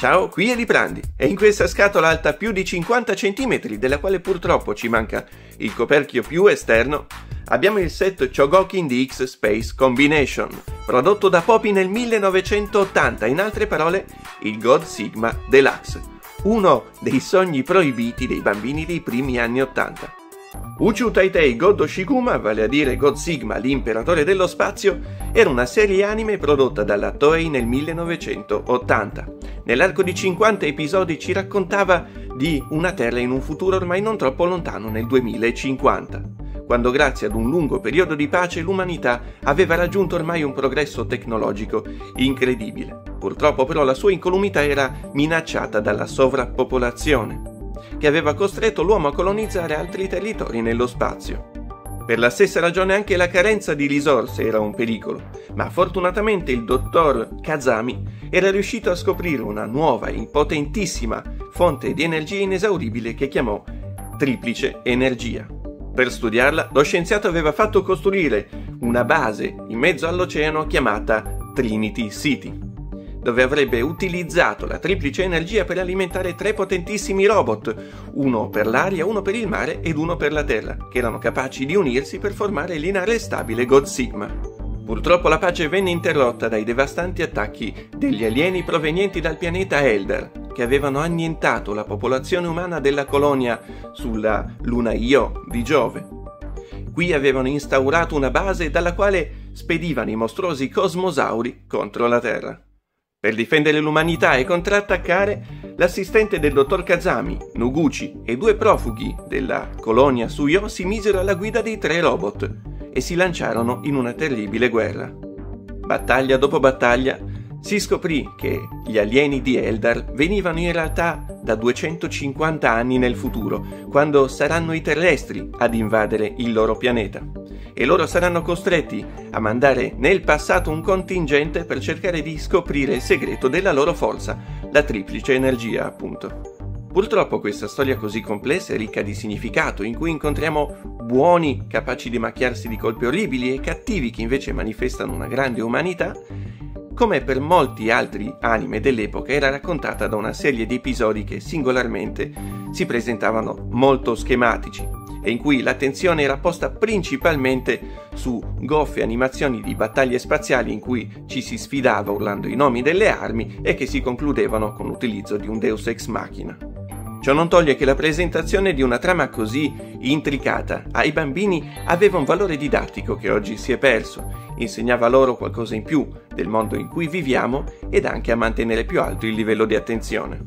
Ciao, qui è Liprandi e in questa scatola alta più di 50 cm, della quale purtroppo ci manca il coperchio più esterno, abbiamo il set Chogokin DX Space Combination, prodotto da Poppy nel 1980, in altre parole il God Sigma Deluxe, uno dei sogni proibiti dei bambini dei primi anni 80. Uchu Taitei God Shikuma, vale a dire God Sigma, l'imperatore dello spazio, era una serie anime prodotta dalla Toei nel 1980. Nell'arco di 50 episodi ci raccontava di una Terra in un futuro ormai non troppo lontano, nel 2050, quando grazie ad un lungo periodo di pace l'umanità aveva raggiunto ormai un progresso tecnologico incredibile. Purtroppo però la sua incolumità era minacciata dalla sovrappopolazione che aveva costretto l'uomo a colonizzare altri territori nello spazio. Per la stessa ragione anche la carenza di risorse era un pericolo, ma fortunatamente il dottor Kazami era riuscito a scoprire una nuova e potentissima fonte di energia inesauribile che chiamò triplice energia. Per studiarla, lo scienziato aveva fatto costruire una base in mezzo all'oceano chiamata Trinity City dove avrebbe utilizzato la triplice energia per alimentare tre potentissimi robot, uno per l'aria, uno per il mare ed uno per la terra, che erano capaci di unirsi per formare l'inarrestabile God Sigma. Purtroppo la pace venne interrotta dai devastanti attacchi degli alieni provenienti dal pianeta Elder, che avevano annientato la popolazione umana della colonia sulla luna Io di Giove. Qui avevano instaurato una base dalla quale spedivano i mostruosi cosmosauri contro la Terra. Per difendere l'umanità e contrattaccare, l'assistente del dottor Kazami, Noguchi e due profughi della colonia Suyo si misero alla guida dei tre robot e si lanciarono in una terribile guerra. Battaglia dopo battaglia, si scoprì che gli alieni di Eldar venivano in realtà da 250 anni nel futuro, quando saranno i terrestri ad invadere il loro pianeta e loro saranno costretti a mandare nel passato un contingente per cercare di scoprire il segreto della loro forza, la triplice energia appunto. Purtroppo questa storia così complessa e ricca di significato, in cui incontriamo buoni capaci di macchiarsi di colpi orribili e cattivi che invece manifestano una grande umanità, come per molti altri anime dell'epoca era raccontata da una serie di episodi che singolarmente si presentavano molto schematici, e in cui l'attenzione era posta principalmente su goffe animazioni di battaglie spaziali in cui ci si sfidava urlando i nomi delle armi e che si concludevano con l'utilizzo di un Deus ex machina. Ciò non toglie che la presentazione di una trama così intricata ai bambini aveva un valore didattico che oggi si è perso, insegnava loro qualcosa in più del mondo in cui viviamo ed anche a mantenere più alto il livello di attenzione.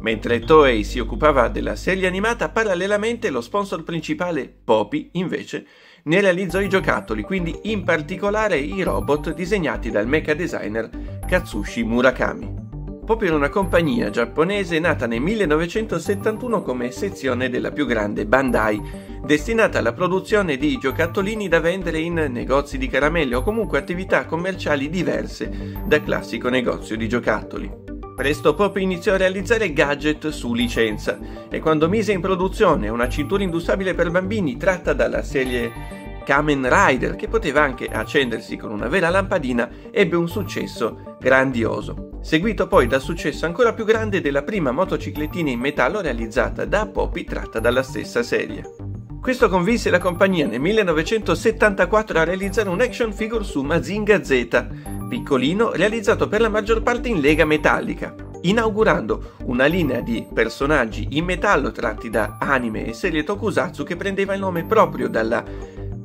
Mentre Toei si occupava della serie animata, parallelamente lo sponsor principale, Poppy, invece, ne realizzò i giocattoli, quindi in particolare i robot disegnati dal mecha designer Katsushi Murakami. Poppy era una compagnia giapponese nata nel 1971 come sezione della più grande Bandai, destinata alla produzione di giocattolini da vendere in negozi di caramelle o comunque attività commerciali diverse da classico negozio di giocattoli. Presto Pop iniziò a realizzare gadget su licenza e quando mise in produzione una cintura indossabile per bambini tratta dalla serie Kamen Rider che poteva anche accendersi con una vera lampadina ebbe un successo grandioso, seguito poi dal successo ancora più grande della prima motociclettina in metallo realizzata da Poppy tratta dalla stessa serie. Questo convinse la compagnia nel 1974 a realizzare un action figure su Mazinga Z, piccolino realizzato per la maggior parte in lega metallica, inaugurando una linea di personaggi in metallo tratti da anime e serie tokusatsu che prendeva il nome proprio dalla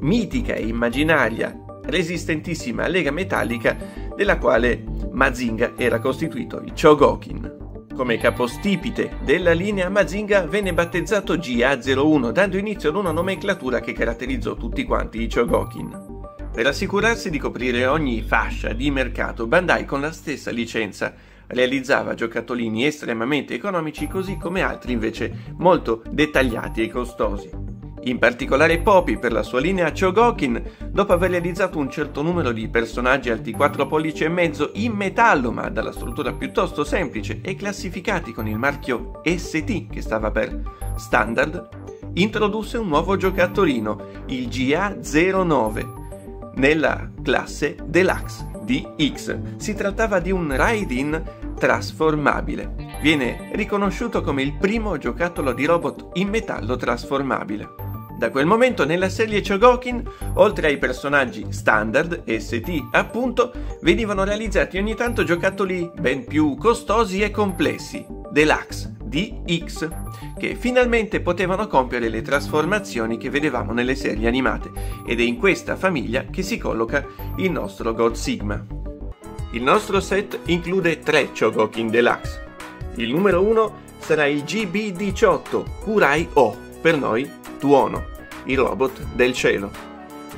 mitica e immaginaria resistentissima lega metallica della quale Mazinga era costituito, il Chogokin. Come capostipite della linea Mazinga venne battezzato GA01, dando inizio ad una nomenclatura che caratterizzò tutti quanti i Chogokin. Per assicurarsi di coprire ogni fascia di mercato, Bandai con la stessa licenza realizzava giocattolini estremamente economici così come altri invece molto dettagliati e costosi. In particolare Poppy per la sua linea Chogokin, dopo aver realizzato un certo numero di personaggi alti 4 pollici e mezzo in metallo ma dalla struttura piuttosto semplice e classificati con il marchio ST che stava per standard, introdusse un nuovo giocattolino, il GA09, nella classe Deluxe DX. Si trattava di un ride-in trasformabile. Viene riconosciuto come il primo giocattolo di robot in metallo trasformabile. Da quel momento nella serie Chogokin, oltre ai personaggi standard, ST appunto, venivano realizzati ogni tanto giocattoli ben più costosi e complessi, deluxe, DX, che finalmente potevano compiere le trasformazioni che vedevamo nelle serie animate, ed è in questa famiglia che si colloca il nostro God Sigma. Il nostro set include tre Chogokin Deluxe. Il numero 1 sarà il GB18 Kurai O, per noi Tuono, il robot del cielo.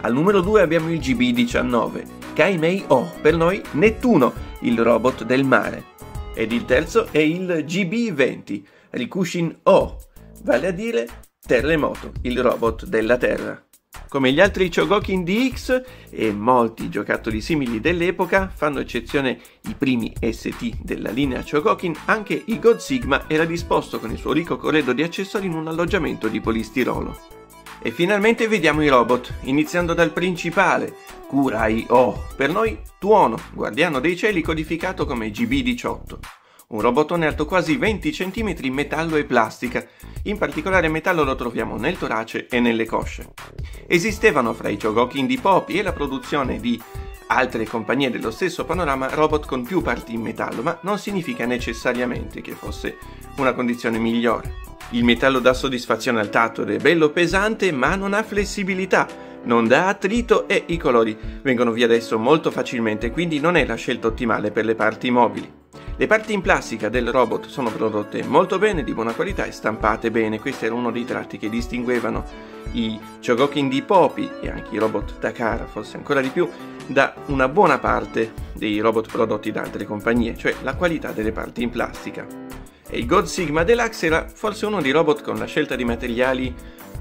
Al numero 2 abbiamo il GB19 Kaimei O, per noi Nettuno, il robot del mare. Ed il terzo è il GB20 Rikushin O, vale a dire Terremoto, il robot della Terra. Come gli altri Chogokin DX e molti giocattoli simili dell'epoca, fanno eccezione i primi ST della linea Chogokin, anche il God Sigma era disposto con il suo ricco corredo di accessori in un alloggiamento di polistirolo. E finalmente vediamo i robot, iniziando dal principale, Kurai O, per noi Tuono, guardiano dei cieli codificato come GB18 un robotone alto quasi 20 cm in metallo e plastica, in particolare metallo lo troviamo nel torace e nelle cosce. Esistevano fra i Chogokin di Poppy e la produzione di altre compagnie dello stesso panorama robot con più parti in metallo, ma non significa necessariamente che fosse una condizione migliore. Il metallo dà soddisfazione al tatto ed è bello pesante, ma non ha flessibilità, non dà attrito e i colori vengono via adesso molto facilmente, quindi non è la scelta ottimale per le parti mobili. Le parti in plastica del robot sono prodotte molto bene, di buona qualità e stampate bene. Questo era uno dei tratti che distinguevano i Chogokin di Poppy e anche i robot Takara, forse ancora di più, da una buona parte dei robot prodotti da altre compagnie, cioè la qualità delle parti in plastica. E il God Sigma Deluxe era forse uno dei robot con la scelta di materiali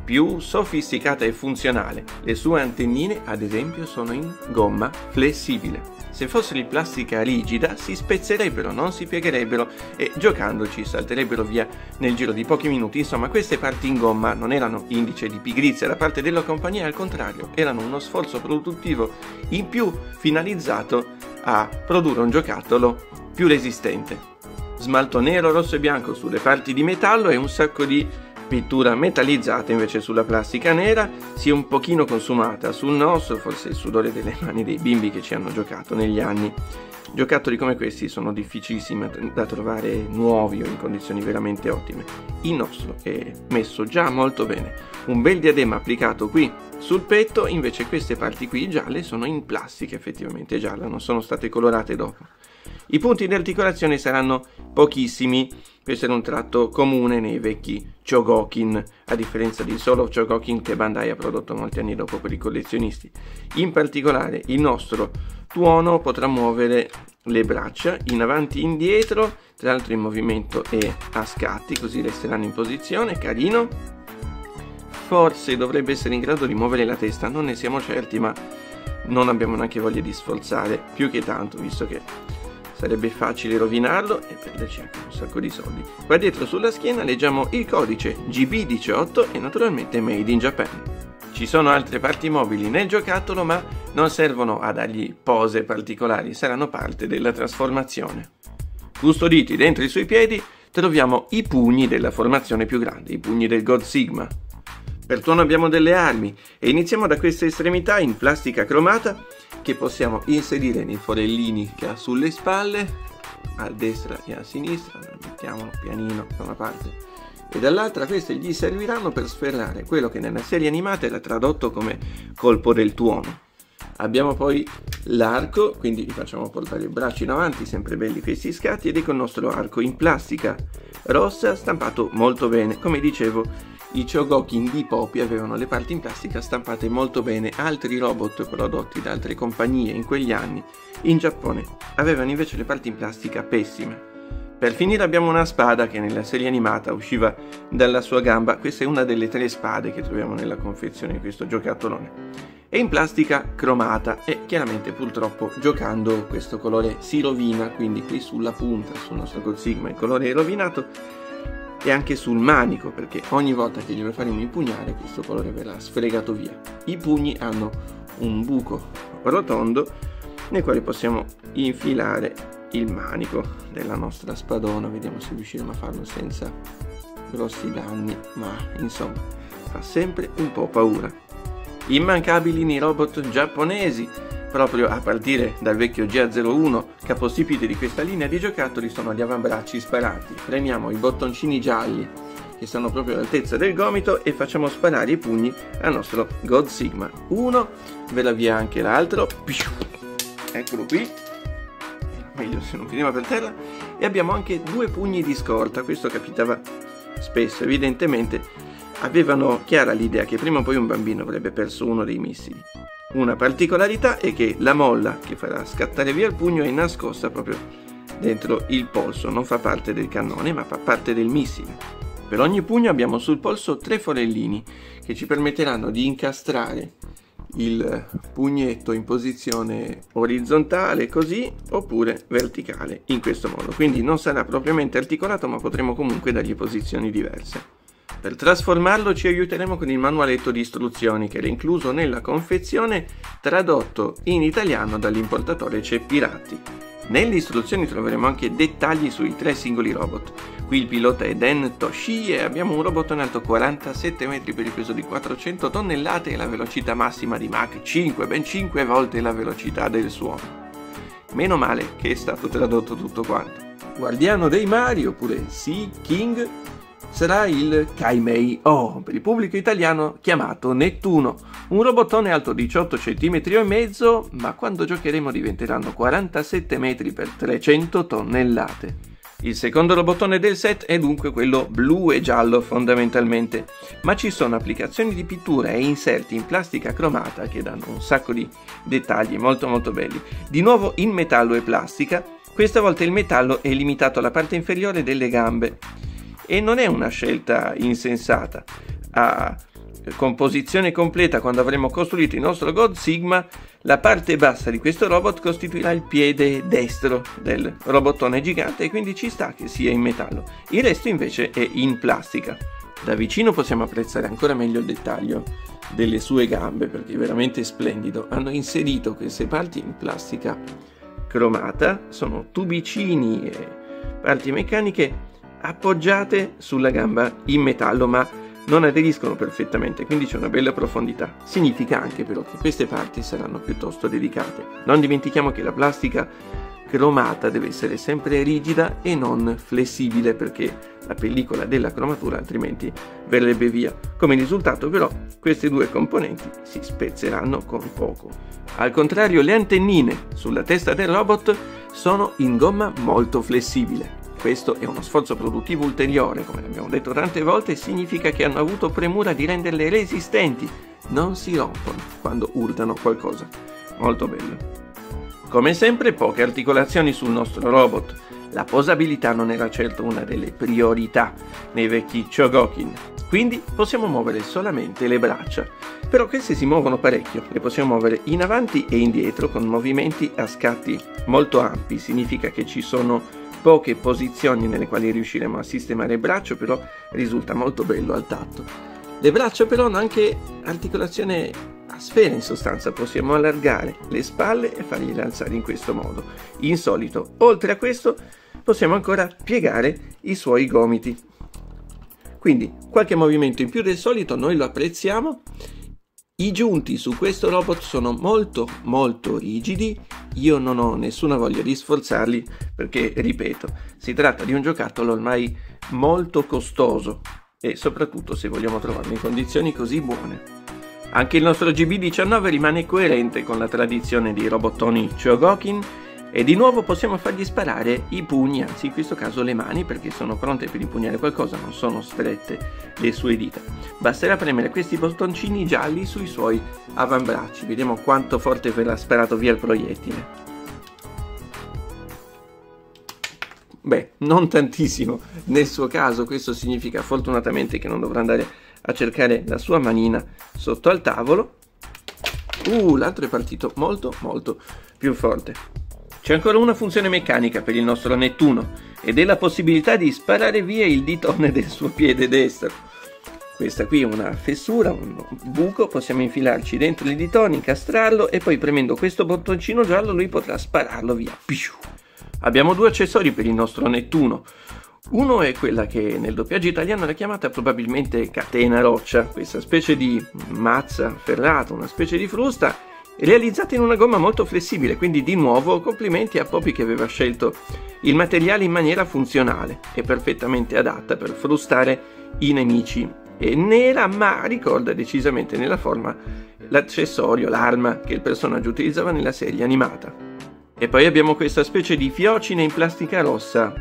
più sofisticata e funzionale. Le sue antennine, ad esempio, sono in gomma flessibile. Se fossero in plastica rigida si spezzerebbero, non si piegherebbero e giocandoci salterebbero via nel giro di pochi minuti. Insomma, queste parti in gomma non erano indice di pigrizia da parte della compagnia, al contrario, erano uno sforzo produttivo in più finalizzato a produrre un giocattolo più resistente. Smalto nero, rosso e bianco sulle parti di metallo e un sacco di pittura metallizzata invece sulla plastica nera si è un pochino consumata sul nostro, forse il sudore delle mani dei bimbi che ci hanno giocato negli anni. Giocattoli come questi sono difficilissimi da trovare nuovi o in condizioni veramente ottime. Il nostro è messo già molto bene. Un bel diadema applicato qui sul petto, invece queste parti qui gialle sono in plastica effettivamente gialla, non sono state colorate dopo. I punti di articolazione saranno pochissimi, questo era un tratto comune nei vecchi Chogokin, a differenza di solo Chogokin che Bandai ha prodotto molti anni dopo per i collezionisti. In particolare il nostro tuono potrà muovere le braccia in avanti e indietro, tra l'altro in movimento e a scatti, così resteranno in posizione, carino. Forse dovrebbe essere in grado di muovere la testa, non ne siamo certi, ma non abbiamo neanche voglia di sforzare più che tanto, visto che sarebbe facile rovinarlo e perderci anche un sacco di soldi. Qua dietro sulla schiena leggiamo il codice GB18 e naturalmente Made in Japan. Ci sono altre parti mobili nel giocattolo ma non servono a dargli pose particolari, saranno parte della trasformazione. Custoditi dentro i suoi piedi troviamo i pugni della formazione più grande, i pugni del God Sigma. Per tuono abbiamo delle armi e iniziamo da questa estremità in plastica cromata che possiamo inserire nei forellini che ha sulle spalle a destra e a sinistra mettiamolo pianino da una parte e dall'altra queste gli serviranno per sferrare quello che nella serie animata era tradotto come colpo del tuono. Abbiamo poi l'arco quindi facciamo portare il braccio in avanti sempre belli questi scatti ed ecco il nostro arco in plastica rossa stampato molto bene. Come dicevo i Chogokin di Poppy avevano le parti in plastica stampate molto bene, altri robot prodotti da altre compagnie in quegli anni in Giappone avevano invece le parti in plastica pessime. Per finire abbiamo una spada che nella serie animata usciva dalla sua gamba, questa è una delle tre spade che troviamo nella confezione di questo giocattolone. È in plastica cromata e chiaramente purtroppo giocando questo colore si rovina, quindi qui sulla punta, sul nostro Gold Sigma il colore è rovinato e anche sul manico perché ogni volta che glielo faremo impugnare questo colore verrà sfregato via. I pugni hanno un buco rotondo nel quale possiamo infilare il manico della nostra spadona, vediamo se riusciremo a farlo senza grossi danni, ma insomma fa sempre un po' paura. Immancabili nei robot giapponesi, proprio a partire dal vecchio GA01, capostipite di questa linea di giocattoli sono gli avambracci sparati. Premiamo i bottoncini gialli che stanno proprio all'altezza del gomito e facciamo sparare i pugni al nostro God Sigma. Uno, ve la via anche l'altro, eccolo qui, meglio se non finiva per terra, e abbiamo anche due pugni di scorta, questo capitava spesso, evidentemente avevano chiara l'idea che prima o poi un bambino avrebbe perso uno dei missili. Una particolarità è che la molla che farà scattare via il pugno è nascosta proprio dentro il polso, non fa parte del cannone ma fa parte del missile. Per ogni pugno abbiamo sul polso tre forellini che ci permetteranno di incastrare il pugnetto in posizione orizzontale così oppure verticale in questo modo quindi non sarà propriamente articolato ma potremo comunque dargli posizioni diverse per trasformarlo ci aiuteremo con il manualetto di istruzioni che era incluso nella confezione tradotto in italiano dall'importatore Ceppiratti nelle istruzioni troveremo anche dettagli sui tre singoli robot. Qui il pilota è Den Toshi e abbiamo un robot in alto 47 metri per il peso di 400 tonnellate e la velocità massima di Mach 5, ben 5 volte la velocità del suono. Meno male che è stato tradotto tutto quanto. Guardiano dei Mari oppure Sea King sarà il Kaimei O, per il pubblico italiano chiamato Nettuno, un robottone alto 18 cm e mezzo, ma quando giocheremo diventeranno 47 metri per 300 tonnellate. Il secondo robottone del set è dunque quello blu e giallo fondamentalmente, ma ci sono applicazioni di pittura e inserti in plastica cromata che danno un sacco di dettagli molto molto belli. Di nuovo in metallo e plastica, questa volta il metallo è limitato alla parte inferiore delle gambe e non è una scelta insensata. A composizione completa, quando avremo costruito il nostro God Sigma, la parte bassa di questo robot costituirà il piede destro del robottone gigante e quindi ci sta che sia in metallo. Il resto invece è in plastica. Da vicino possiamo apprezzare ancora meglio il dettaglio delle sue gambe perché è veramente splendido. Hanno inserito queste parti in plastica cromata, sono tubicini e parti meccaniche appoggiate sulla gamba in metallo ma non aderiscono perfettamente, quindi c'è una bella profondità. Significa anche però che queste parti saranno piuttosto delicate. Non dimentichiamo che la plastica cromata deve essere sempre rigida e non flessibile perché la pellicola della cromatura altrimenti verrebbe via. Come risultato però queste due componenti si spezzeranno con poco. Al contrario le antennine sulla testa del robot sono in gomma molto flessibile. Questo è uno sforzo produttivo ulteriore, come abbiamo detto tante volte, significa che hanno avuto premura di renderle resistenti, non si rompono quando urtano qualcosa. Molto bello. Come sempre, poche articolazioni sul nostro robot. La posabilità non era certo una delle priorità nei vecchi Chogokin, quindi possiamo muovere solamente le braccia. Però queste si muovono parecchio, le possiamo muovere in avanti e indietro con movimenti a scatti molto ampi, significa che ci sono poche posizioni nelle quali riusciremo a sistemare il braccio, però risulta molto bello al tatto. Le braccia però hanno anche articolazione a sfera in sostanza, possiamo allargare le spalle e fargliele alzare in questo modo. Insolito. Oltre a questo possiamo ancora piegare i suoi gomiti. Quindi qualche movimento in più del solito noi lo apprezziamo i giunti su questo robot sono molto molto rigidi, io non ho nessuna voglia di sforzarli perché, ripeto, si tratta di un giocattolo ormai molto costoso e soprattutto se vogliamo trovarlo in condizioni così buone. Anche il nostro GB19 rimane coerente con la tradizione di robottoni Chogokin e di nuovo possiamo fargli sparare i pugni, anzi in questo caso le mani perché sono pronte per impugnare qualcosa, non sono strette le sue dita. Basterà premere questi bottoncini gialli sui suoi avambracci, vediamo quanto forte verrà sparato via il proiettile. Beh, non tantissimo nel suo caso, questo significa fortunatamente che non dovrà andare a cercare la sua manina sotto al tavolo. Uh, l'altro è partito molto molto più forte. C'è ancora una funzione meccanica per il nostro Nettuno ed è la possibilità di sparare via il ditone del suo piede destro. Questa qui è una fessura, un buco, possiamo infilarci dentro il ditone, incastrarlo e poi premendo questo bottoncino giallo lui potrà spararlo via. Abbiamo due accessori per il nostro Nettuno. Uno è quella che nel doppiaggio italiano era chiamata probabilmente catena roccia, questa specie di mazza ferrata, una specie di frusta, realizzata in una gomma molto flessibile, quindi di nuovo complimenti a Poppy che aveva scelto il materiale in maniera funzionale e perfettamente adatta per frustare i nemici. È nera ma ricorda decisamente nella forma l'accessorio, l'arma che il personaggio utilizzava nella serie animata. E poi abbiamo questa specie di fiocina in plastica rossa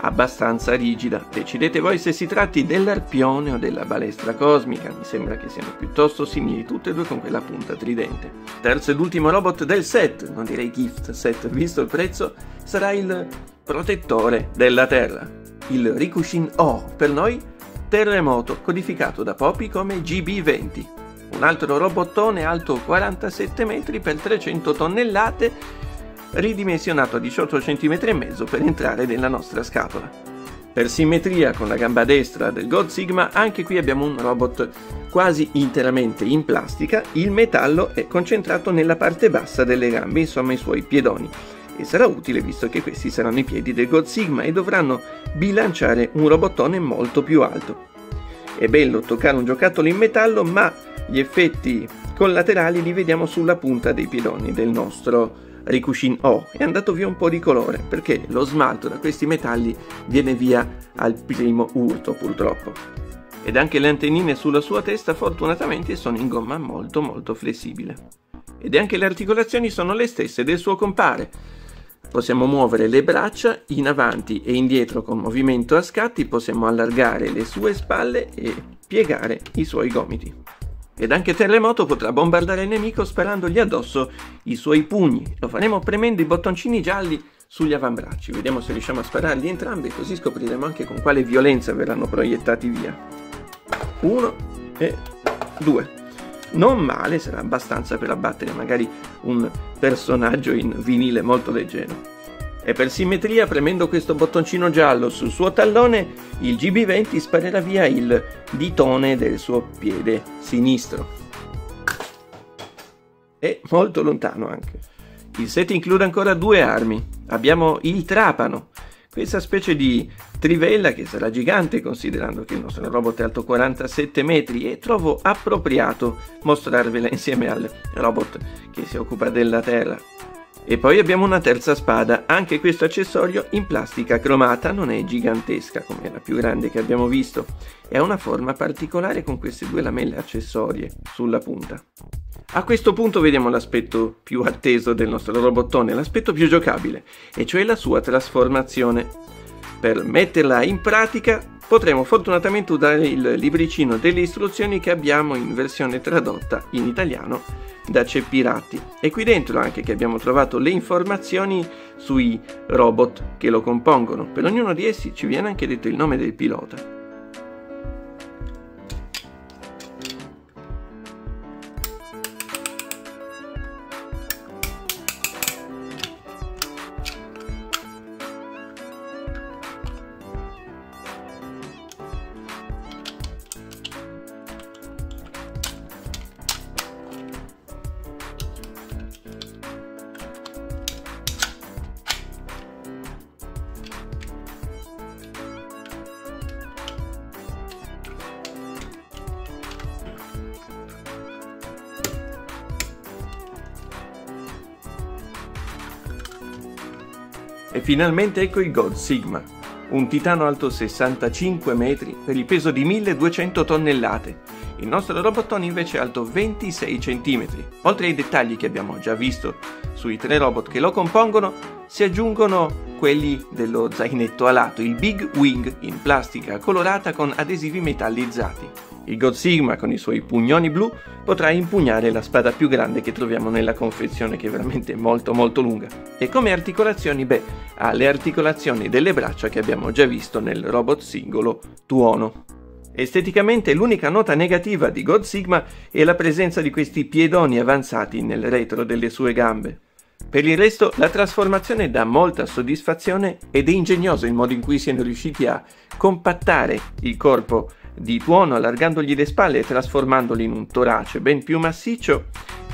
abbastanza rigida. Decidete voi se si tratti dell'arpione o della balestra cosmica, mi sembra che siano piuttosto simili tutte e due con quella punta tridente. Terzo ed ultimo robot del set, non direi gift set, visto il prezzo, sarà il protettore della Terra, il Rikushin O, per noi terremoto, codificato da Poppy come GB20. Un altro robottone alto 47 metri per 300 tonnellate ridimensionato a 18 cm e mezzo per entrare nella nostra scatola. Per simmetria con la gamba destra del God Sigma, anche qui abbiamo un robot quasi interamente in plastica, il metallo è concentrato nella parte bassa delle gambe, insomma i suoi piedoni, e sarà utile visto che questi saranno i piedi del God Sigma e dovranno bilanciare un robottone molto più alto. È bello toccare un giocattolo in metallo, ma gli effetti collaterali li vediamo sulla punta dei piedoni del nostro Rikushin O è andato via un po' di colore perché lo smalto da questi metalli viene via al primo urto purtroppo. Ed anche le antennine sulla sua testa fortunatamente sono in gomma molto molto flessibile. Ed anche le articolazioni sono le stesse del suo compare. Possiamo muovere le braccia in avanti e indietro con movimento a scatti, possiamo allargare le sue spalle e piegare i suoi gomiti ed anche Terremoto potrà bombardare il nemico sparandogli addosso i suoi pugni. Lo faremo premendo i bottoncini gialli sugli avambracci. Vediamo se riusciamo a spararli entrambi, così scopriremo anche con quale violenza verranno proiettati via. Uno e due. Non male, sarà abbastanza per abbattere magari un personaggio in vinile molto leggero e per simmetria premendo questo bottoncino giallo sul suo tallone il GB20 sparerà via il ditone del suo piede sinistro. E molto lontano anche. Il set include ancora due armi. Abbiamo il trapano, questa specie di trivella che sarà gigante considerando che il nostro robot è alto 47 metri e trovo appropriato mostrarvela insieme al robot che si occupa della Terra. E poi abbiamo una terza spada, anche questo accessorio in plastica cromata, non è gigantesca come la più grande che abbiamo visto, e ha una forma particolare con queste due lamelle accessorie sulla punta. A questo punto vediamo l'aspetto più atteso del nostro robottone, l'aspetto più giocabile, e cioè la sua trasformazione. Per metterla in pratica potremo fortunatamente usare il libricino delle istruzioni che abbiamo in versione tradotta in italiano da Ceppirati e qui dentro anche che abbiamo trovato le informazioni sui robot che lo compongono. Per ognuno di essi ci viene anche detto il nome del pilota. Finalmente ecco il God Sigma, un titano alto 65 metri per il peso di 1200 tonnellate. Il nostro robottone invece è alto 26 cm. Oltre ai dettagli che abbiamo già visto sui tre robot che lo compongono, si aggiungono quelli dello zainetto alato, il Big Wing in plastica colorata con adesivi metallizzati. Il God Sigma con i suoi pugnoni blu potrà impugnare la spada più grande che troviamo nella confezione che è veramente molto molto lunga. E come articolazioni, beh, ha le articolazioni delle braccia che abbiamo già visto nel robot singolo Tuono. Esteticamente l'unica nota negativa di God Sigma è la presenza di questi piedoni avanzati nel retro delle sue gambe. Per il resto la trasformazione dà molta soddisfazione ed è ingegnoso il modo in cui siano riusciti a compattare il corpo di tuono allargandogli le spalle e trasformandoli in un torace ben più massiccio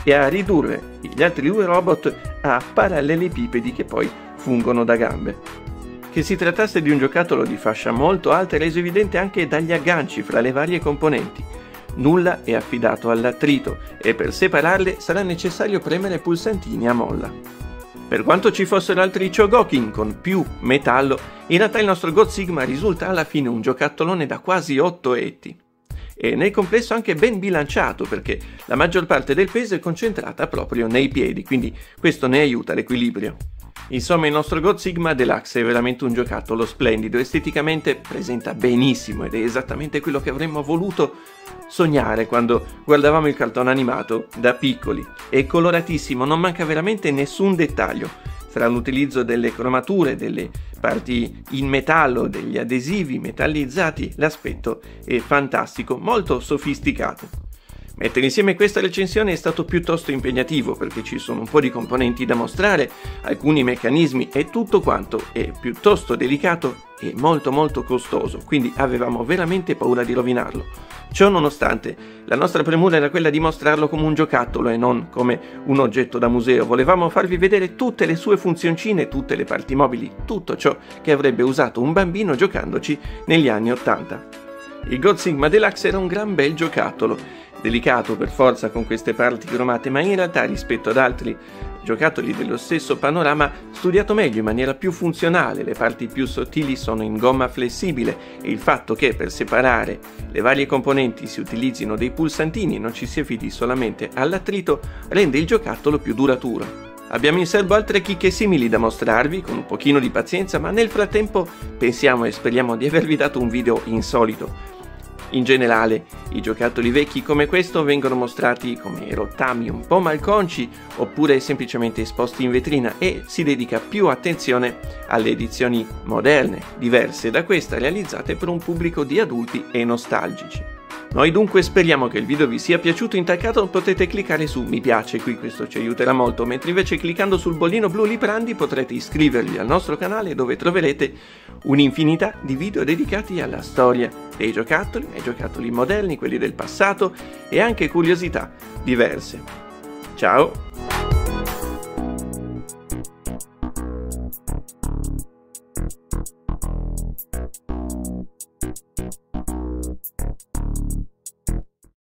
e a ridurre gli altri due robot a parallelepipedi che poi fungono da gambe. Che si trattasse di un giocattolo di fascia molto alta è reso evidente anche dagli agganci fra le varie componenti. Nulla è affidato all'attrito e per separarle sarà necessario premere pulsantini a molla. Per quanto ci fossero altri Chogokin con più metallo, in realtà il nostro God Sigma risulta alla fine un giocattolone da quasi 8 etti e nel complesso anche ben bilanciato perché la maggior parte del peso è concentrata proprio nei piedi, quindi questo ne aiuta l'equilibrio. Insomma, il nostro God Sigma Deluxe è veramente un giocattolo splendido, esteticamente presenta benissimo ed è esattamente quello che avremmo voluto sognare quando guardavamo il cartone animato da piccoli. È coloratissimo, non manca veramente nessun dettaglio tra l'utilizzo delle cromature, delle parti in metallo, degli adesivi metallizzati, l'aspetto è fantastico, molto sofisticato. Mettere insieme questa recensione è stato piuttosto impegnativo perché ci sono un po' di componenti da mostrare, alcuni meccanismi e tutto quanto è piuttosto delicato e molto molto costoso, quindi avevamo veramente paura di rovinarlo. Ciò nonostante, la nostra premura era quella di mostrarlo come un giocattolo e non come un oggetto da museo. Volevamo farvi vedere tutte le sue funzioncine, tutte le parti mobili, tutto ciò che avrebbe usato un bambino giocandoci negli anni Ottanta. Il God Sigma Deluxe era un gran bel giocattolo, delicato per forza con queste parti cromate, ma in realtà rispetto ad altri giocattoli dello stesso panorama studiato meglio in maniera più funzionale, le parti più sottili sono in gomma flessibile e il fatto che per separare le varie componenti si utilizzino dei pulsantini e non ci si affidi solamente all'attrito rende il giocattolo più duraturo. Abbiamo in serbo altre chicche simili da mostrarvi, con un pochino di pazienza, ma nel frattempo pensiamo e speriamo di avervi dato un video insolito, in generale, i giocattoli vecchi come questo vengono mostrati come rottami un po' malconci oppure semplicemente esposti in vetrina e si dedica più attenzione alle edizioni moderne, diverse da questa, realizzate per un pubblico di adulti e nostalgici. Noi dunque speriamo che il video vi sia piaciuto, in tal caso potete cliccare su mi piace, qui questo ci aiuterà molto, mentre invece cliccando sul bollino blu Librandi potrete iscrivervi al nostro canale dove troverete un'infinità di video dedicati alla storia dei giocattoli, ai giocattoli moderni, quelli del passato e anche curiosità diverse. Ciao!